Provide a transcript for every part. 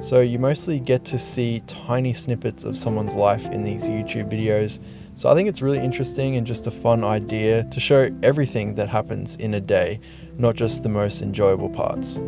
So you mostly get to see tiny snippets of someone's life in these YouTube videos. So I think it's really interesting and just a fun idea to show everything that happens in a day, not just the most enjoyable parts.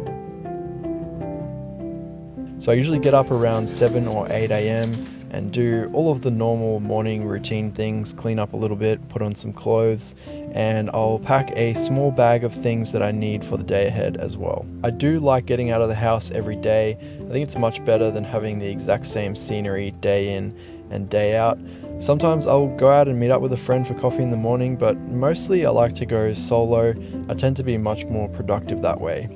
So I usually get up around 7 or 8 a.m. and do all of the normal morning routine things, clean up a little bit, put on some clothes, and I'll pack a small bag of things that I need for the day ahead as well. I do like getting out of the house every day. I think it's much better than having the exact same scenery day in and day out. Sometimes I'll go out and meet up with a friend for coffee in the morning, but mostly I like to go solo. I tend to be much more productive that way.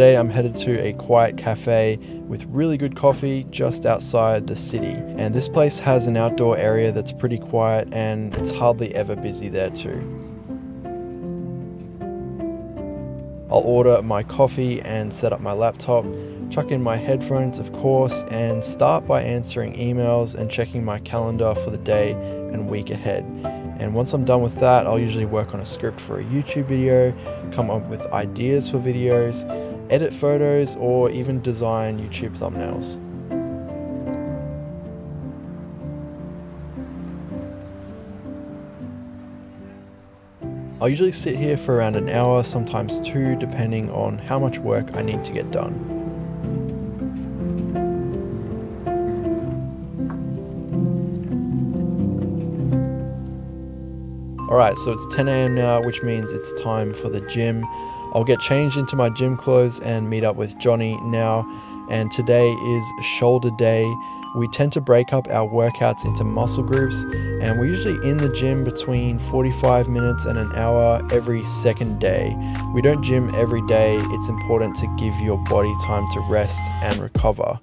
Today I'm headed to a quiet cafe with really good coffee just outside the city. And this place has an outdoor area that's pretty quiet and it's hardly ever busy there too. I'll order my coffee and set up my laptop, chuck in my headphones of course, and start by answering emails and checking my calendar for the day and week ahead. And once I'm done with that, I'll usually work on a script for a YouTube video, come up with ideas for videos, edit photos, or even design YouTube thumbnails. I'll usually sit here for around an hour, sometimes two, depending on how much work I need to get done. Alright, so it's 10 am now, which means it's time for the gym. I'll get changed into my gym clothes and meet up with Johnny now. And today is shoulder day. We tend to break up our workouts into muscle groups, and we're usually in the gym between 45 minutes and an hour every second day. We don't gym every day, it's important to give your body time to rest and recover.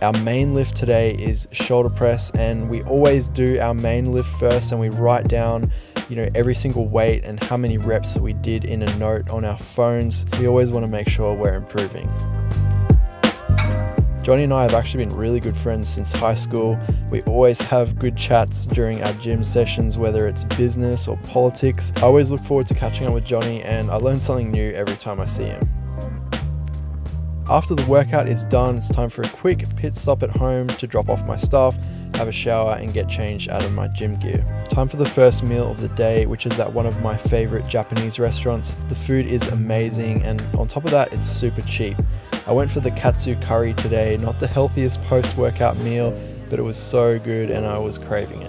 Our main lift today is shoulder press, and we always do our main lift first and we write down you know every single weight and how many reps that we did in a note on our phones. We always want to make sure we're improving. Johnny and I have actually been really good friends since high school. We always have good chats during our gym sessions, whether it's business or politics. I always look forward to catching up with Johnny, and I learn something new every time I see him. After the workout is done, it's time for a quick pit stop at home to drop off my stuff, have a shower, and get changed out of my gym gear. Time for the first meal of the day, which is at one of my favorite Japanese restaurants. The food is amazing, and on top of that, it's super cheap. I went for the katsu curry today, not the healthiest post workout meal, but it was so good and I was craving it.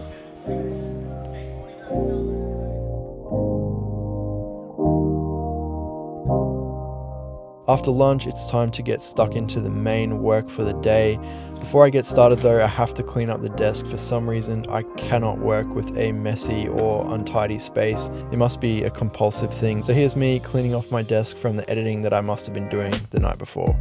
After lunch, it's time to get stuck into the main work for the day. Before I get started though, I have to clean up the desk. For some reason, I cannot work with a messy or untidy space. It must be a compulsive thing. So here's me cleaning off my desk from the editing that I must have been doing the night before.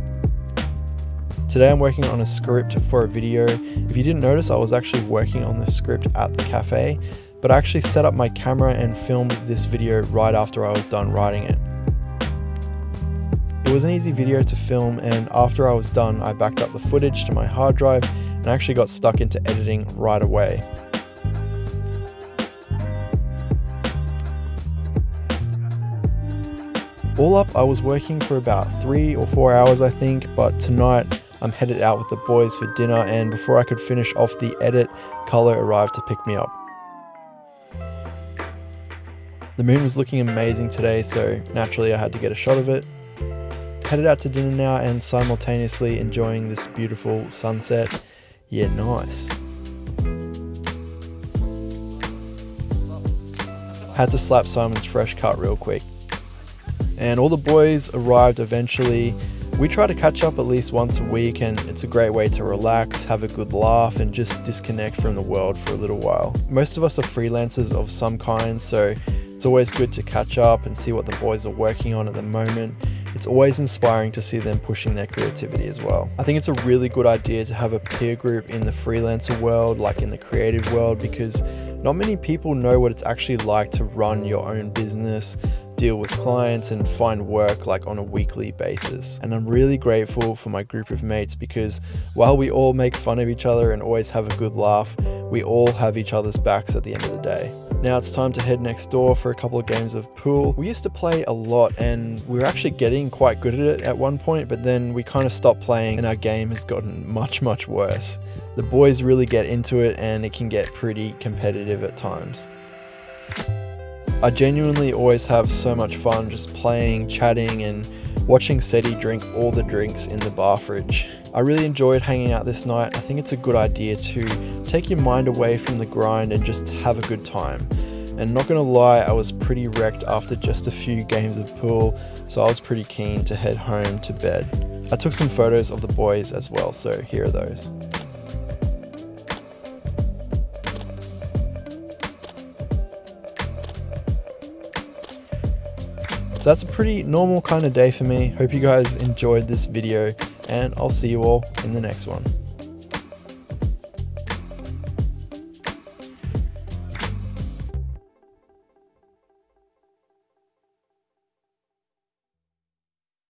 Today I'm working on a script for a video. If you didn't notice, I was actually working on the script at the cafe, but I actually set up my camera and filmed this video right after I was done writing it. It was an easy video to film and after I was done I backed up the footage to my hard drive and actually got stuck into editing right away. All up I was working for about 3 or 4 hours I think but tonight I'm headed out with the boys for dinner and before I could finish off the edit, Carlo arrived to pick me up. The moon was looking amazing today so naturally I had to get a shot of it headed out to dinner now and simultaneously enjoying this beautiful sunset. Yeah, nice. Had to slap Simon's fresh cut real quick. And all the boys arrived eventually. We try to catch up at least once a week, and it's a great way to relax, have a good laugh, and just disconnect from the world for a little while. Most of us are freelancers of some kind, so it's always good to catch up and see what the boys are working on at the moment it's always inspiring to see them pushing their creativity as well. I think it's a really good idea to have a peer group in the freelancer world, like in the creative world, because not many people know what it's actually like to run your own business, deal with clients and find work like on a weekly basis. And I'm really grateful for my group of mates because while we all make fun of each other and always have a good laugh, we all have each other's backs at the end of the day. Now it's time to head next door for a couple of games of pool. We used to play a lot and we were actually getting quite good at it at one point, but then we kind of stopped playing and our game has gotten much, much worse. The boys really get into it and it can get pretty competitive at times. I genuinely always have so much fun just playing, chatting, and watching Seti drink all the drinks in the bar fridge. I really enjoyed hanging out this night. I think it's a good idea to take your mind away from the grind and just have a good time. And not gonna lie, I was pretty wrecked after just a few games of pool, so I was pretty keen to head home to bed. I took some photos of the boys as well, so here are those. So that's a pretty normal kind of day for me. Hope you guys enjoyed this video and I'll see you all in the next one.